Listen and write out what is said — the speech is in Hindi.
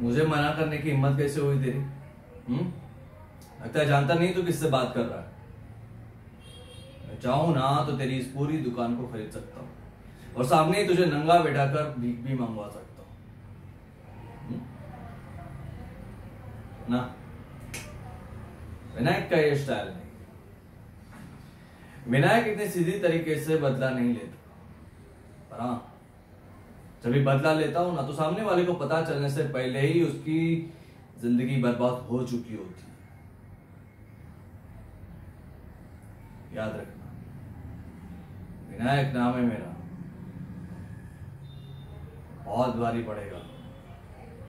मुझे मना करने की हिम्मत कैसे हुई तेरी? हम्म? लगता जानता नहीं तू किससे बात कर रहा है। मैं चाहूँ ना तो तेरी इस पूरी दुकान को खरीद सकता हूँ। और सामने ही तुझे नंगा बैठाकर भीख भी मंगवा सकता हूँ। हम्म? ना? विनायक का ये स्टाइल नहीं। विनायक इतनी सीधी तरीके से बदला नहीं लेता। पर हाँ जब भी बदला लेता हूँ ना तो सामने वाले को पता चलने से पहले ही उसकी ज़िंदगी बर्बाद हो चुकी होती याद रखना। विनायक नाम है मेरा। बहुत भारी पड़ेगा।